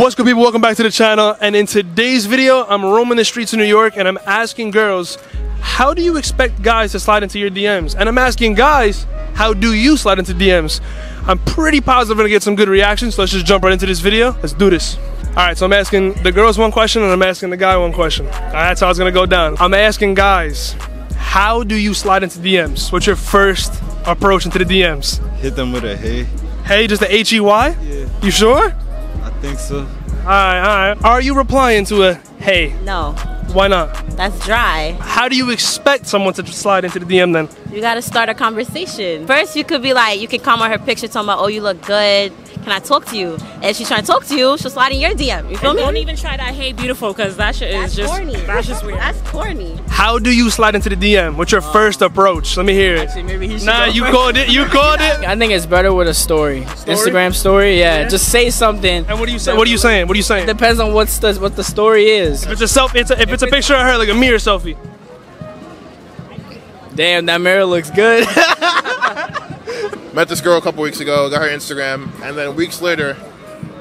What's good people, welcome back to the channel and in today's video I'm roaming the streets of New York and I'm asking girls how do you expect guys to slide into your DMs? And I'm asking guys how do you slide into DMs? I'm pretty positive I'm gonna get some good reactions so let's just jump right into this video. Let's do this. Alright, so I'm asking the girls one question and I'm asking the guy one question. Alright, that's how it's gonna go down. I'm asking guys how do you slide into DMs? What's your first approach into the DMs? Hit them with a hey. Hey, just the H-E-Y? Yeah, You sure? I think so. Alright, alright. Are you replying to a hey? No, Why not? that's dry. How do you expect someone to slide into the DM then? You gotta start a conversation. First, you could be like, you can comment her picture talking about, oh, you look good. Can I talk to you? And if she's trying to talk to you, she'll slide in your DM. You feel me? Don't even try that hey beautiful because that shit That's is just corny. that's just weird. That's corny. How do you slide into the DM? What's your first approach? Let me hear it. Actually, maybe he should Nah, go you first. called it. You called it. I think it's better with a story. Instagram story, yeah. Yeah. Just say something. And what are you saying? What are you saying? What are you saying? If Depends on what's the what the story is. If it's a self, it's a, if it's a picture of her, like a mirror selfie. Damn, that mirror looks good. Met this girl a couple weeks ago, got her Instagram, and then weeks later,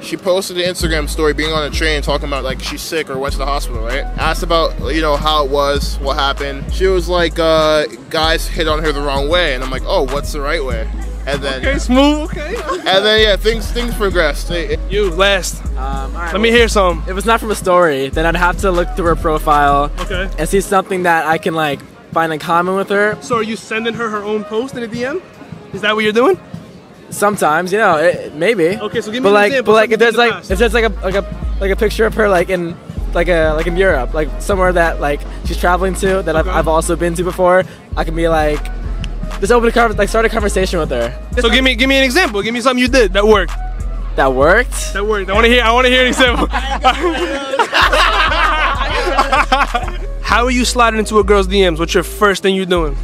she posted an Instagram story being on a train talking about like she's sick or went to the hospital, right? Asked about, you know, how it was, what happened. She was like, uh, guys hit on her the wrong way, and I'm like, oh, what's the right way? And then, Okay, smooth. Okay. and then yeah, things things progressed. It- it- You last. um, all right, Let me hear some. If it's not from a story, then I'd have to look through her profile Okay. and see something that I can like find in common with her. So are you sending her her own post in a DM? Is that what you're doing? Sometimes, you know, it, maybe. Okay, so give me but an like, example, but like, something if there's like, past. if there's like a like a like a picture of her like in like a like in Europe, like somewhere that like she's traveling to that I've, I've also been to before, I can be like, just open a conver- like start a conversation with her. So give me give me an example. Give me something you did that worked. That worked. That worked. I want to hear. I want to hear an example. How are you sliding into a girl's DMs? What's your first thing you're doing?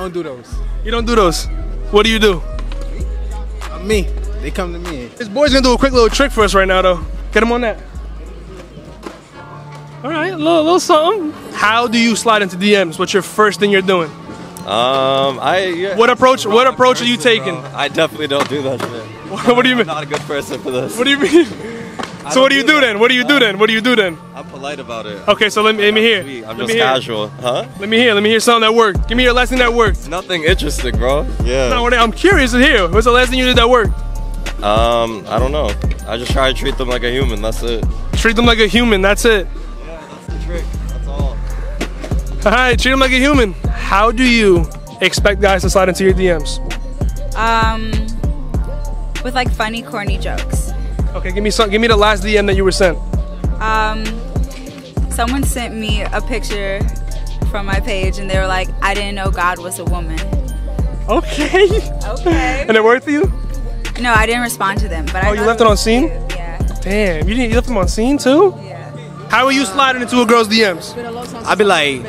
I don't do those. You don't do those. What do you do? I'm me. They come to me. This boy's gonna do a quick little trick for us right now, though. Get him on that. All right, a little, little something. How do you slide into DMs? What's your first thing you're doing? Um, I. Yeah, What approach? What Wrong approach are you taking? bro. I definitely don't do that shit. what do you mean? I'm mean? not a good person for this. What do you mean? I So what do you do that. then? What do you do then? What do you do then? I'm polite about it. Okay, so let me let me hear. Sweet. I'm let just me hear. casual, huh? Let me hear. Let me hear something that worked. Give me your lesson that worked. Nothing interesting, bro. Yeah. No, I'm curious to hear. What's the last thing you did that worked? Um, I don't know. I just try to treat them like a human. That's it. Treat them like a human. That's it. Yeah, that's the trick. That's all. All right, treat them like a human. How do you expect guys to slide into your DMs? Um, with like funny, corny jokes. Okay, give me some. Give me the last DM that you were sent. Um, someone sent me a picture from my page and they were like, I didn't know God was a woman. Okay. Okay. and it worked for you? No, I didn't respond to them, but I Oh, you left it on seen? cute. Yeah. Damn, you didn't. You left them on seen too? Yeah. How are you sliding into a girl's DMs? I be like,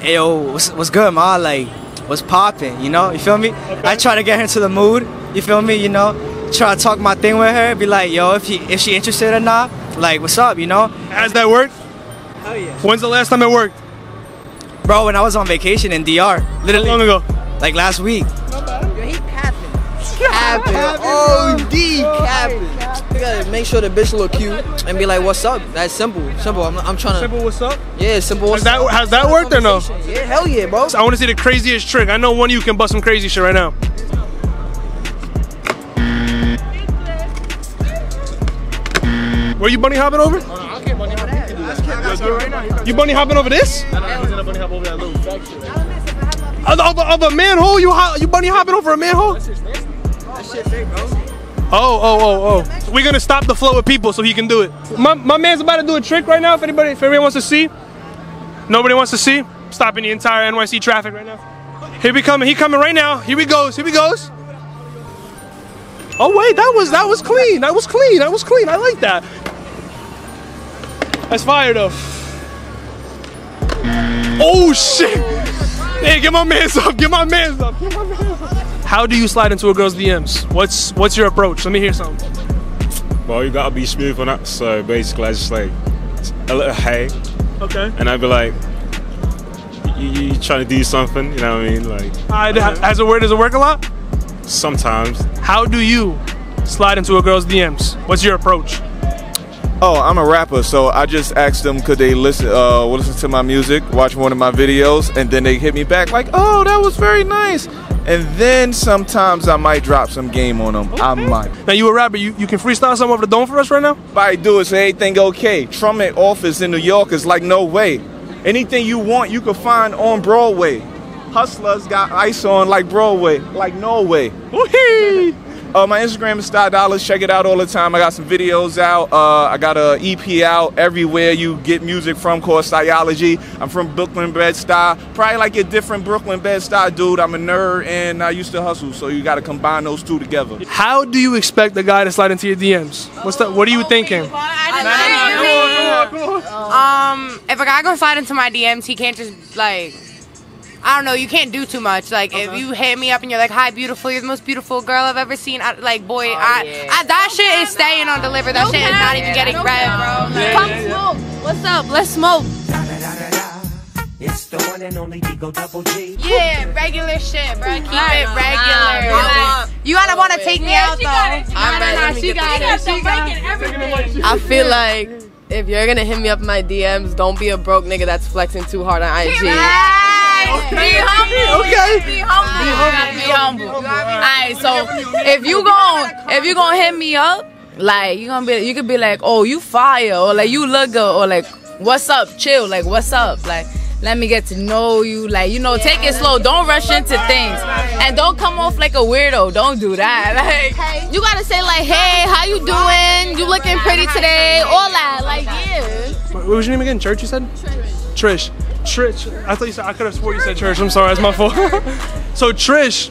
hey yo, what's, what's good, ma? Like, what's popping? You know, you feel me? I try to get her into the mood. You feel me? You know, try to talk my thing with her. Be like, yo, if she if she interested or not, like, what's up? You know, Has that worked? Hell yeah. When's the last time it worked? bro. When I was on vacation in DR, How literally, long ago? like last week. Yo, he capping. Oh, D capping. You gotta make sure the bitch look cute and be like, "What's up?" That's simple. Simple. I'm, I'm trying to. Simple. What's up? Yeah, simple. Has What's that up? has that worked or no? Yeah, hell yeah, bro. I want to see the craziest trick. I know one of you can bust some crazy shit right now. Were you bunny hopping over? You bunny hopping over this? Of, of, of a manhole? You you bunny hopping over a manhole? Oh, oh, oh, oh. We're gonna stop the flow of people so he can do it. My, my man's about to do a trick right now. If anybody, if everyone wants to see, nobody wants to see. Stopping the entire NYC traffic right now. Here we coming. He coming right now. Here we goes. Here we goes. Oh wait, that was that was clean. That was clean. That was clean. I like that. That's fire though. Oh shit! Hey, get my man's up. Get my man's up. Get my man's up. How do you slide into a girl's DMs? What's what's your approach? Let me hear something. Well, you gotta be smooth on that. So basically, I just like a little hey, Okay. and I'd be like, you, you trying to do something? You know what I mean? Like, Alright, has it? Does it work a lot? Sometimes. How do you slide into a girl's DMs? What's your approach? Oh, I'm a rapper, so I just asked them could they listen uh listen to my music, watch one of my videos, and then they hit me back like, "Oh, that was very nice." And then sometimes I might drop some game on them. I might. Now you a rapper, you, you can freestyle something over the dome for us right now? If I do is anything okay. Trumpet office in New York is like no way. Anything you want, you can find on Broadway. Hustlers got ice on like Broadway, like no way. Woo-hee! Uh, my Instagram is Star Dollars. Check it out all the time. I got some videos out. Uh, I got a EP out everywhere you get music from called Styology. I'm from Brooklyn Bed Stuy. Probably like a different Brooklyn Bed Stuy dude. I'm a nerd and I used to hustle, so you got to combine those two together. How do you expect the guy to slide into your DMs? What's the, what are you thinking? Um, if a guy gonna slide into my DMs, he can't just like. I don't know. You can't do too much. Like if uh-huh. you hit me up and you're like, "Hi, beautiful. You're the most beautiful girl I've ever seen." I, like, boy, oh, I, I that shit is staying on deliver. That shit is not even getting read, bro. Like, Come smoke. What's up? Let's smoke. It's the one and only Digo Double G. Yeah, regular shit, bro. Keep Nah, it regular. nah. Like, you gotta want to take me Yeah, out though. got it. She I'm got ready. it. She got it. She got it. I feel like if you're gonna hit me up in my DMs, don't be a broke nigga that's flexing too hard on IG. Be humble. Okay. Be humble. You gotta be humble. Alright, so if you gon' if you gonna hit me up, like you gonna be you could be like, oh you fire or like you look good or like what's up, chill, like what's up, like. Let me get to know you, like you know, take it slow. Don't rush into things, and don't come off like a weirdo. Don't do that. Like you gotta say like, "Hey, how you doing? You looking pretty today?" All that, like yeah. What was your name again? Church, you said? Trish. Trish. I thought you said, I could have swore you said Trish. I'm sorry, that's my fault. so, Trish,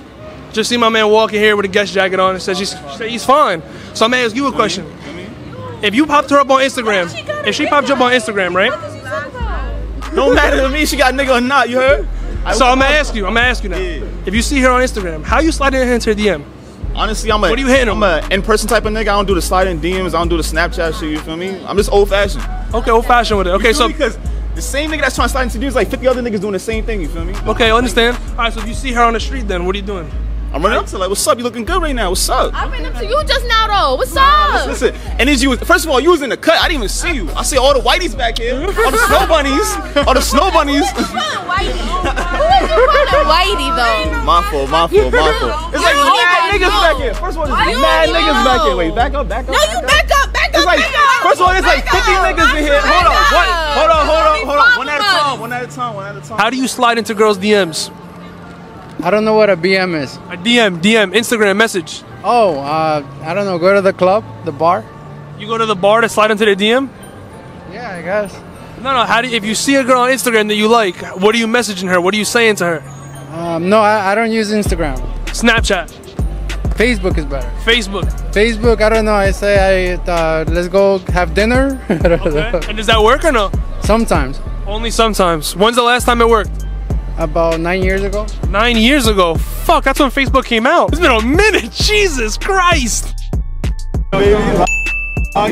just see my man walking here with a Guess jacket on and says she's, she said he's fine. So, I'm going to ask you a question. If you popped her up on Instagram, if she popped you up on Instagram, right? No matter to me, she got nigga or not. You heard? So, I'm going to ask you, I'm going to ask you now. If you see her on Instagram, how you sliding into her DM? Honestly, I'm a. What are you hitting I'm a in-person type of nigga. I don't do the sliding DMs. I don't do the Snapchat shit. You feel me? I'm just old-fashioned. Okay, old-fashioned with it. Okay, so because the same nigga that's trying to slide into DMs, like 50 other niggas doing the same thing. You feel me? Okay, I understand. All right, so if you see her on the street, then what are you doing? I'm running up to her like, what's up? You looking good right now? What's up? I ran up to you just now though. What's up? Listen, and then you was first of all, you was in the cut. I didn't even see you. I see all the whiteys back here, all the snow bunnies, all the snow bunnies. Whitey though. My fault, my fault, my fault. It's like mad niggas know. back here. First of all, there's You mad niggas back here. Wait, back up, back up. No, you back up, back It's like, back first of all, there's like 50 niggas in here. Hold on, Back what? Hold on, hold on, hold on. One at a time, one at a time, one at a time. How do you slide into girls' DMs? I don't know what a BM is. A DM, DM, Instagram message. Oh, uh, I don't know. Go to the club, the bar. You go to the bar to slide into the DM? Yeah, I guess. No, no. How do you, if you see a girl on Instagram that you like, what are you messaging her? What are you saying to her? Um, no, I, I don't use Instagram. Snapchat, Facebook is better. Facebook. Facebook, I don't know. I say I uh, let's go have dinner. I. And does that work or no? Sometimes. Only sometimes. When's the last time it worked? About nine years ago. Nine years ago. Fuck, that's when Facebook came out. It's been a minute. Jesus Christ. Yo, I'm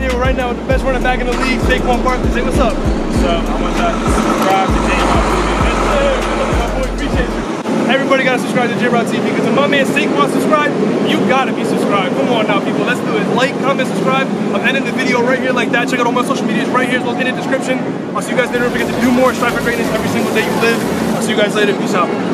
here right now with the best running back in the league, Saquon Barkley. Say what's up. What's up? I want y'all to subscribe to J-Rod Everybody gotta subscribe to J-Rod TV because if my man Saquon subscribe, you gotta be subscribed. Come on now, people. Let's do it. Like, comment, subscribe. I'm ending the video right here like that. Check out all my social medias right here. It's located in the description. I'll see you guys later. Don't forget to do more. Strive for greatness every single day you live. I'll see you guys later. Peace out.